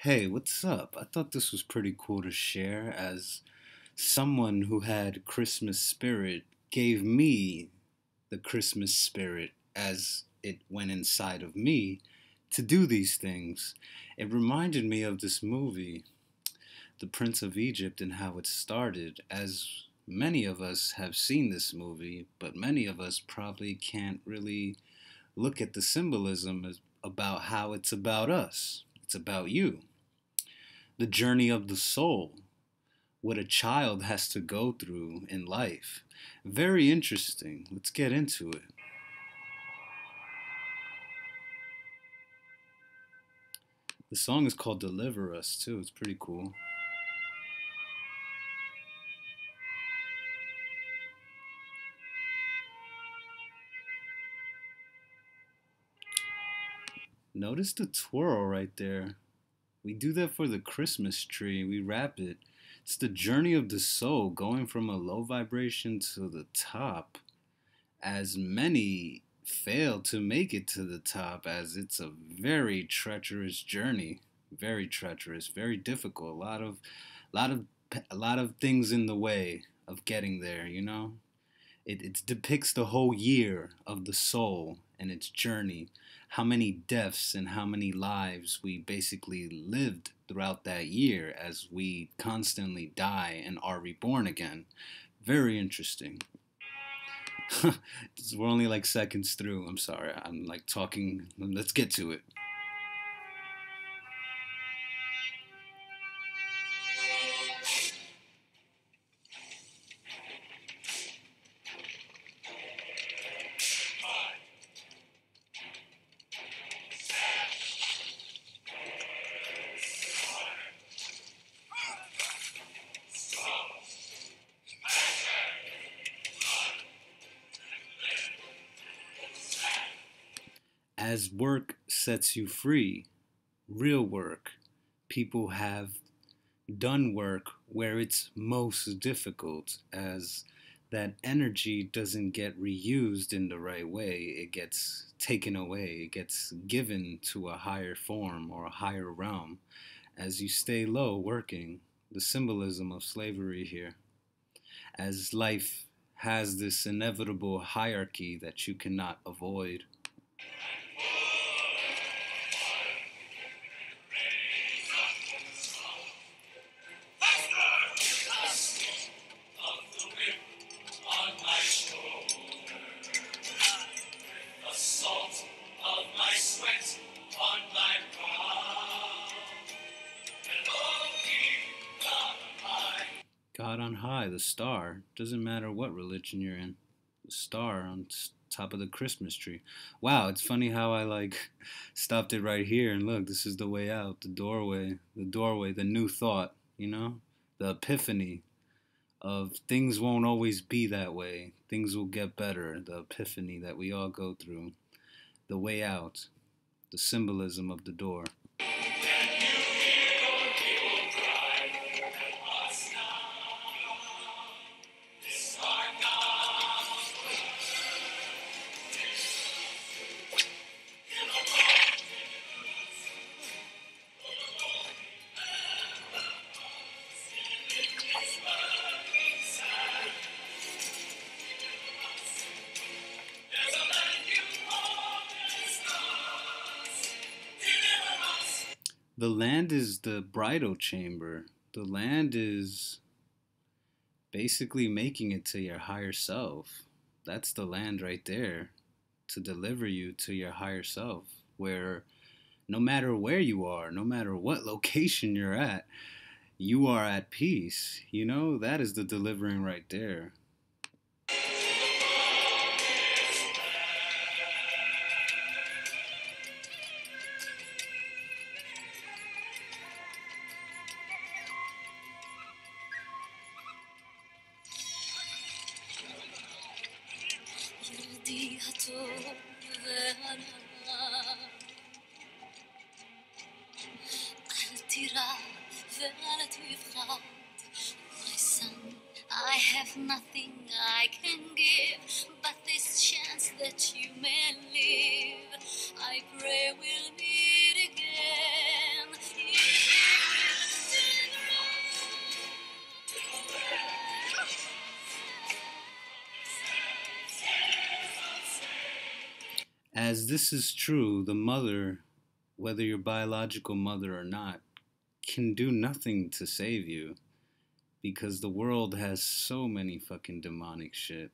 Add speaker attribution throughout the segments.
Speaker 1: Hey, what's up? I thought this was pretty cool to share as someone who had Christmas spirit gave me the Christmas spirit as it went inside of me to do these things. It reminded me of this movie, The Prince of Egypt, and how it started. As many of us have seen this movie, but many of us probably can't really look at the symbolism about how it's about us. It's about you. The journey of the soul, what a child has to go through in life. Very interesting. Let's get into it. The song is called Deliver Us, too. It's pretty cool. Notice the twirl right there. We do that for the Christmas tree. We wrap it. It's the journey of the soul going from a low vibration to the top. As many fail to make it to the top, as it's a very treacherous journey. Very treacherous, very difficult. A lot of, lot of, a lot of things in the way of getting there. You know, it, it depicts the whole year of the soul and its journey how many deaths and how many lives we basically lived throughout that year as we constantly die and are reborn again. Very interesting. We're only like seconds through. I'm sorry. I'm like talking. Let's get to it. As work sets you free, real work, people have done work where it's most difficult, as that energy doesn't get reused in the right way. It gets taken away, it gets given to a higher form or a higher realm as you stay low working. The symbolism of slavery here. As life has this inevitable hierarchy that you cannot avoid. Star. Doesn't matter what religion you're in. The star on top of the Christmas tree. Wow, it's funny how I like stopped it right here and look, this is the way out, the doorway, the doorway, the new thought, you know? The epiphany of things won't always be that way. Things will get better. The epiphany that we all go through. The way out. The symbolism of the door. The land is the bridal chamber. The land is basically making it to your higher self. That's the land right there to deliver you to your higher self, where no matter where you are, no matter what location you're at, you are at peace. You know, that is the delivering right there.
Speaker 2: I can give, but this chance that you may live, I pray we'll meet again.
Speaker 1: As this is true, the mother, whether your biological mother or not, can do nothing to save you because the world has so many fucking demonic shit.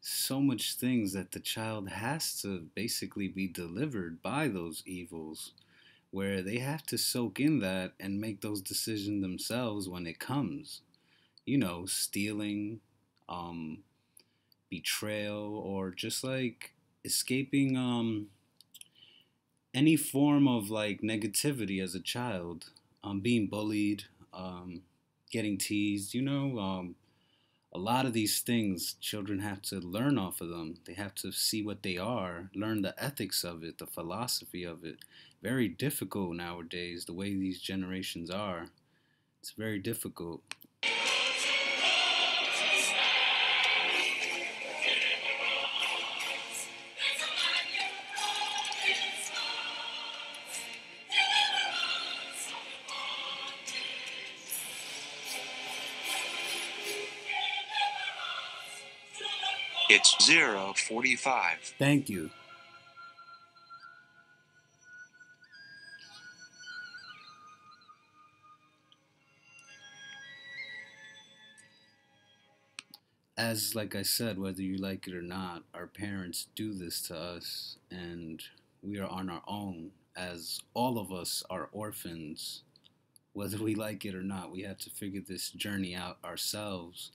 Speaker 1: So much things that the child has to basically be delivered by those evils, where they have to soak in that and make those decisions themselves when it comes. You know, stealing, um, betrayal, or just like escaping um, any form of like negativity as a child, um, being bullied, um, getting teased, you know, um, a lot of these things children have to learn off of them. They have to see what they are, learn the ethics of it, the philosophy of it. Very difficult nowadays, the way these generations are. It's very difficult.
Speaker 3: It's 045.
Speaker 1: Thank you. As like I said, whether you like it or not, our parents do this to us and we are on our own as all of us are orphans. Whether we like it or not, we have to figure this journey out ourselves.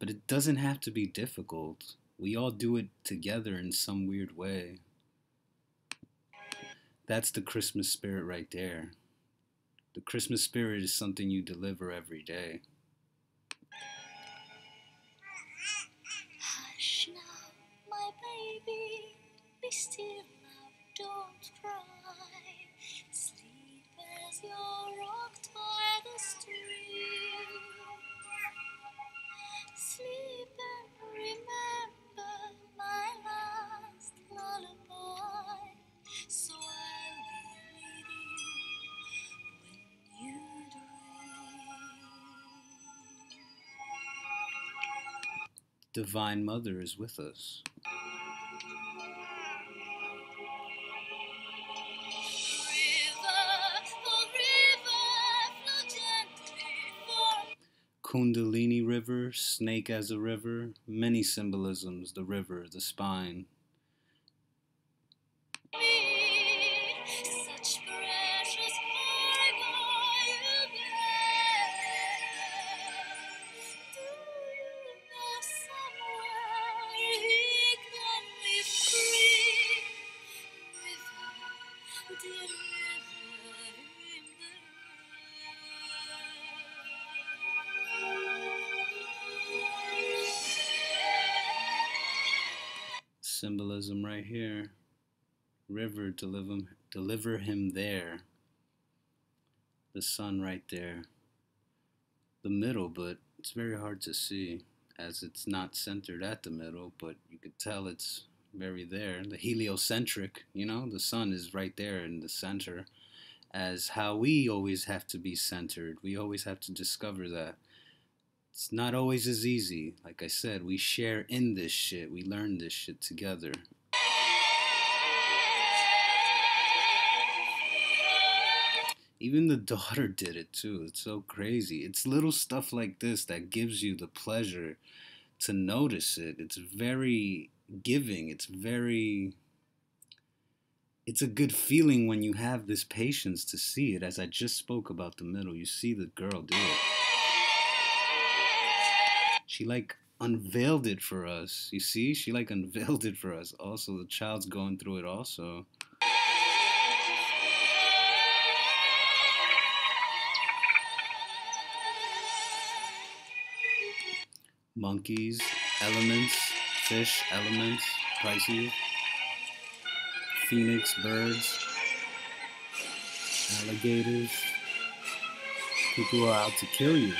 Speaker 1: But it doesn't have to be difficult we all do it together in some weird way. That's the Christmas spirit right there. The Christmas spirit is something you deliver every day.
Speaker 2: Hush now, my baby, be still now, don't cry. Sleep as you're
Speaker 1: Divine Mother is with us. Kundalini River, snake as a river, many symbolisms the river, the spine. Symbolism right here. River, deliver, him, deliver him there. The sun right there. The middle, but it's very hard to see as it's not centered at the middle, but you could tell it's very there. The heliocentric, you know, the sun is right there in the center, as how we always have to be centered. We always have to discover that. It's not always as easy. Like I said, we share in this shit. We learn this shit together. Even the daughter did it too. It's so crazy. It's little stuff like this that gives you the pleasure to notice it. It's very giving. It's very. It's a good feeling when you have this patience to see it. As I just spoke about the middle, you see the girl do it. She like unveiled it for us. You see? She like unveiled it for us. Also, the child's going through it also. monkeys, elements, fish, elements, Pisces, phoenix, birds, alligators. People are out to kill you.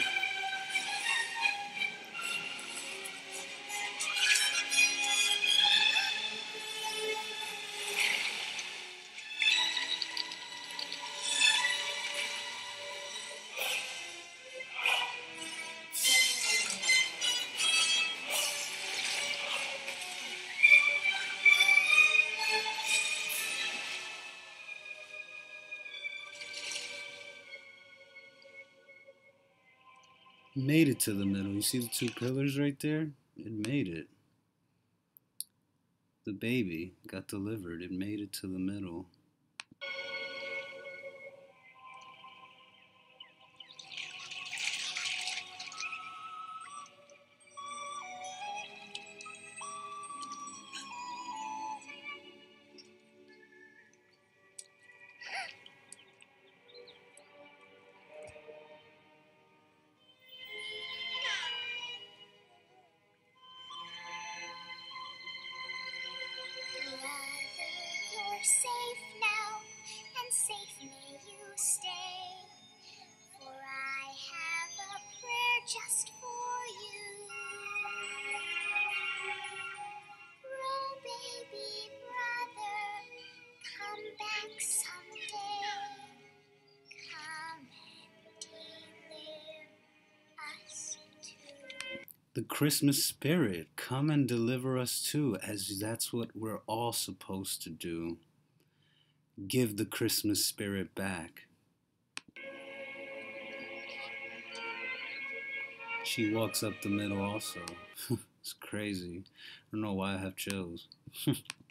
Speaker 1: Made it to the middle. You see the two pillars right there? It made it. The baby got delivered. It made it to the middle. The Christmas spirit, come and deliver us too, as that's what we're all supposed to do. Give the Christmas spirit back. She walks up the middle also. it's crazy. I don't know why I have chills.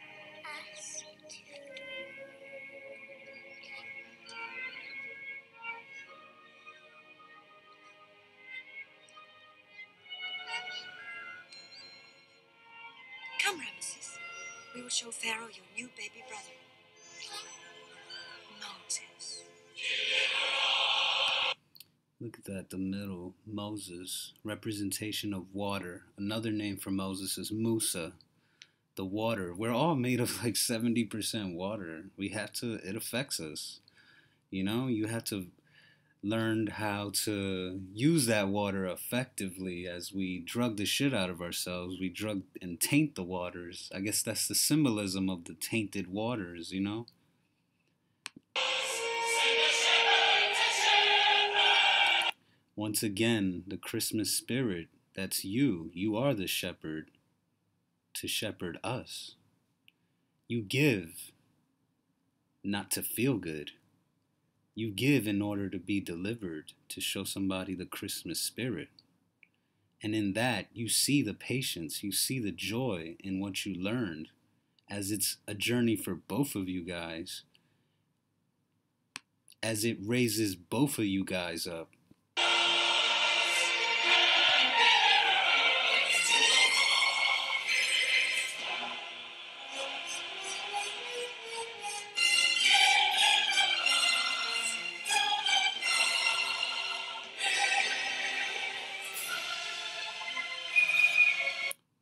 Speaker 4: Pharaoh your new baby brother. Moses.
Speaker 1: Look at that, the middle. Moses, representation of water. Another name for Moses is Musa, the water. We're all made of like 70% water. We have to, it affects us. You know, you have to learn how to use that water effectively as we drug the shit out of ourselves. We drug and taint the waters. I guess that's the symbolism of the tainted waters, you know? Once again, the Christmas spirit, that's you. You are the shepherd to shepherd us. You give not to feel good. You give in order to be delivered, to show somebody the Christmas spirit. And in that, you see the patience, you see the joy in what you learned, as it's a journey for both of you guys, as it raises both of you guys up.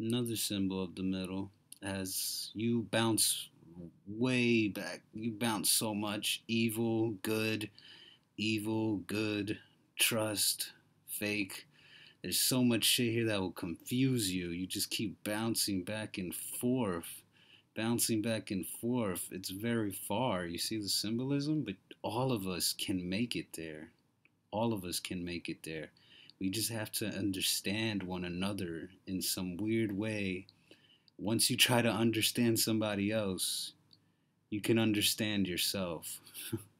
Speaker 1: Another symbol of the middle, as you bounce way back, you bounce so much evil, good, evil, good, trust, fake. There's so much shit here that will confuse you. You just keep bouncing back and forth, bouncing back and forth. It's very far. You see the symbolism? But all of us can make it there. All of us can make it there. We just have to understand one another in some weird way. Once you try to understand somebody else, you can understand yourself.